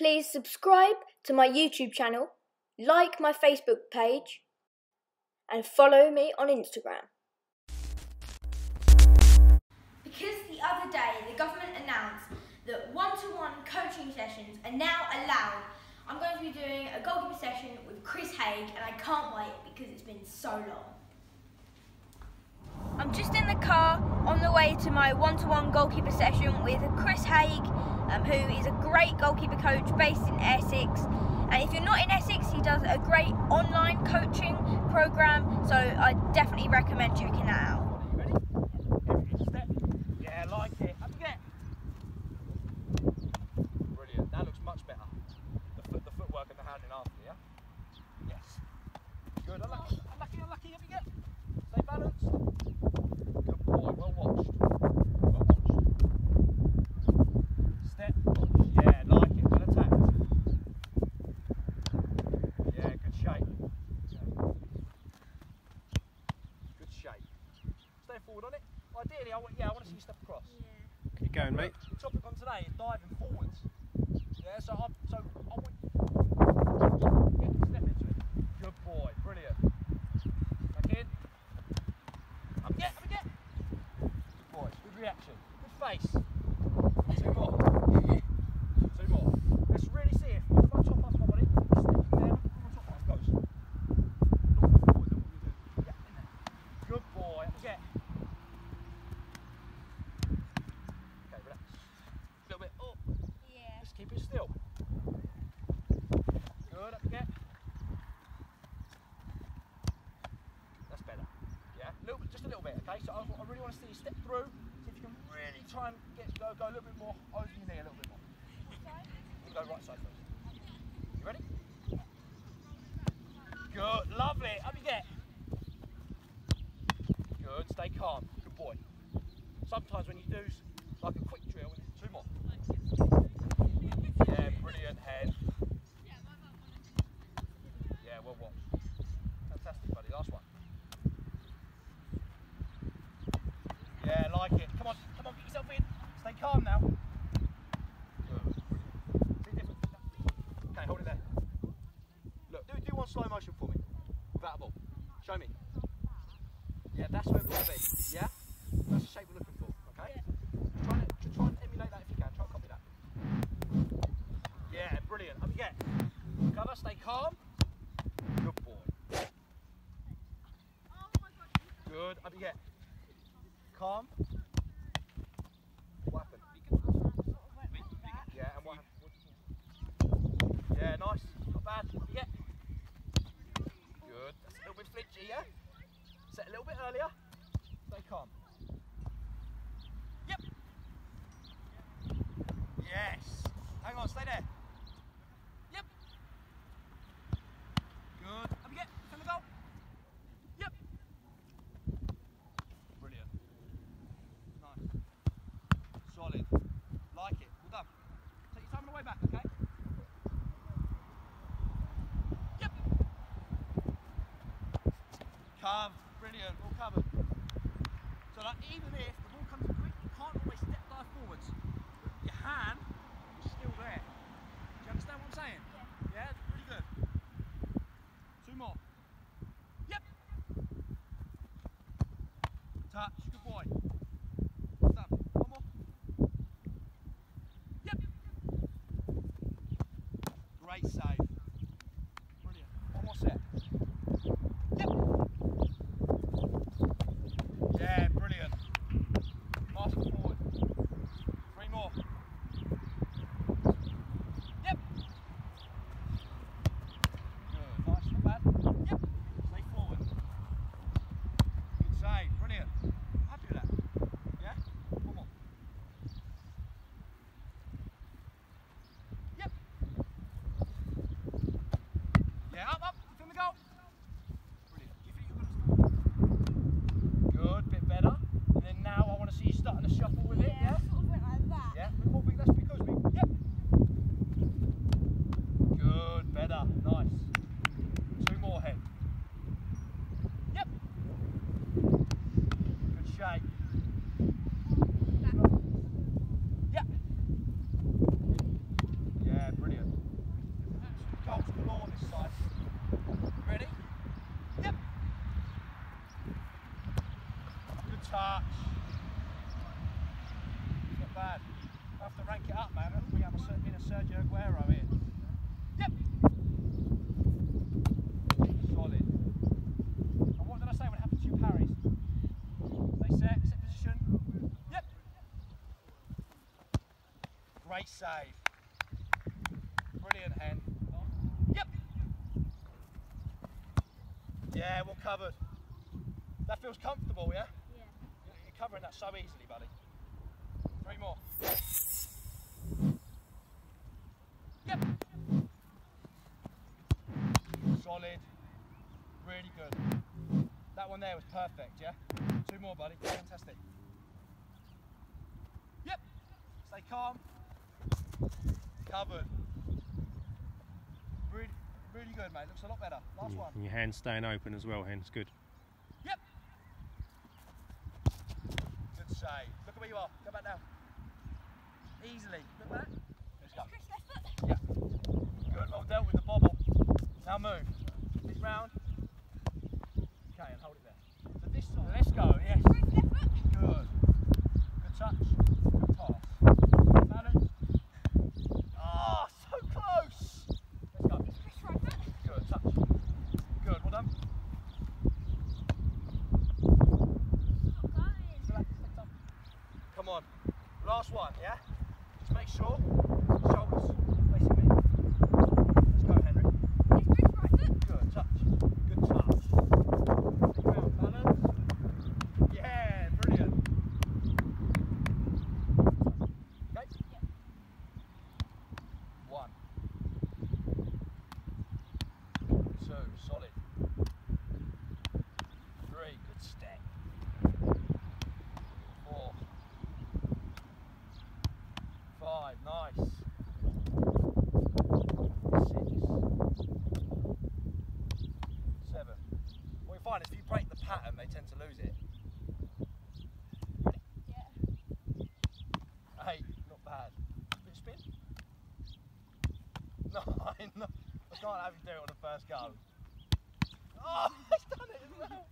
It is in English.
please subscribe to my YouTube channel, like my Facebook page, and follow me on Instagram. Because the other day the government announced that one-to-one coaching sessions are now allowed, I'm going to be doing a goalkeeper session with Chris Haig and I can't wait because it's been so long. I'm just in the car on the way to my one-to-one goalkeeper session with Chris Haig, um, who is a great goalkeeper coach based in Essex. And if you're not in Essex, he does a great online coaching program, so I definitely recommend checking that out. Ready? Step. Yeah, like it. Up again. Brilliant. That looks much better. The, foot, the footwork and the hand in after, yeah? Yes. Good. Unlucky, unlucky, unlucky. Up again. Stay balanced. Good boy. Well watched. Well watched. Step. Yeah, like it. Well attacked. Yeah, good shape. Good shape. Stay forward on it. Ideally, I want, yeah, I want to see you step across. Keep going, mate. The topic on today is diving forwards. Yeah, so I'm, so I want yeah, step into it. Good boy, brilliant. Back in. Up again, up again. Good boy, good reaction. Good face. Two more. Two more. Let's really see if my top off my body. Step down, my top half goes. Look forward, look what you do. Yeah, in there. Good boy, up again. Okay, relax. A little bit up. Yeah. Just keep it still. Good, up again. That's better. Yeah, little just a little bit, okay? So I, really want to see you step through, see if you can really try and get go, go a little bit more over your knee, a little bit more. You go right side first. You ready? Good, lovely. Up you get. Good, stay calm. Good boy. Sometimes when you do s- like a quick drill, two more. Yeah, brilliant head. Yeah, well watched. Fantastic, buddy. Last one. Yeah, like it. Come on, come on, get yourself in. Stay calm now. Good. See different. Okay, hold it there. Look, do, do one slow motion for me. Without a ball. Show me. Yeah, that's where we want to be. Yeah? That's the shape we're looking for, okay? Try, and, try and emulate that if you can. Try and copy that. Yeah, brilliant. Up you get. Cover, stay calm. Good boy. Oh Good. Up you get. Calm. What happened? Yeah, and what happened? Yeah, nice. Not bad. Up you get. Good. That's a little bit flinchy, yeah? Set a little bit earlier. Stay calm. Yep. Yes. Hang on, stay there. Yep. Good. Up you get. Turn the goal. Yep. Brilliant. Nice. Solid. Like it. Well done. Take your time on the way back, okay? Yep. Calm. Brilliant. All covered. So that even if the ball comes quick, you can't always step dive forwards. Your hand is still there. Do you understand what I'm saying? Yeah. Yeah? Really good. Two more. Yep. Touch. Good boy. Well done. One more. Yep. Save. touch. It's not bad. I have to rank it up, man. We have a, in a Sergio Aguero here. Yep. Solid. And what did I say would happen to you, Paris? They set, set position. Yep. Great save. Brilliant hand. Yep. Yeah, we're covered. That feels comfortable, yeah? Yeah. You're you're covering that so easily, buddy. Three more. Yep. Solid. Really good. That one there was perfect, yeah? Two more, buddy. Fantastic. Yep. Stay calm. Covered. Really, really good, mate. Looks a lot better. Last one. And your hand's staying open as well, Hen. It's good. Yep. Save. Look at where you are. Go back down. Easily. Look back. Let's go. Chris, left foot. Yeah. Good. Well dealt with the bobble. Now move. This round. Okay, and hold it there. So this side. Let's go. Yes. Chris, left foot. Good. Good touch. Good pass. Balance. Ah, so close. Let's go. Chris, right foot. Good touch. Good. Well done. Not going. Relax, lift up. Come on. Last one, yeah? Just make sure. Shoulders facing me. Let's go, Henry. Yes, Chris, right foot. Good touch. Good touch. Big round balance. Yeah, brilliant. Okay? One. Two, solid. Three, good step. Four. Five, nice. Six. Seven. What you find is if you break the pattern, they tend to lose it. Ready? Yeah. Eight, not bad. Bit of spin. Nine, no, I can't have you do it on the first go. Oh, he's done it as well.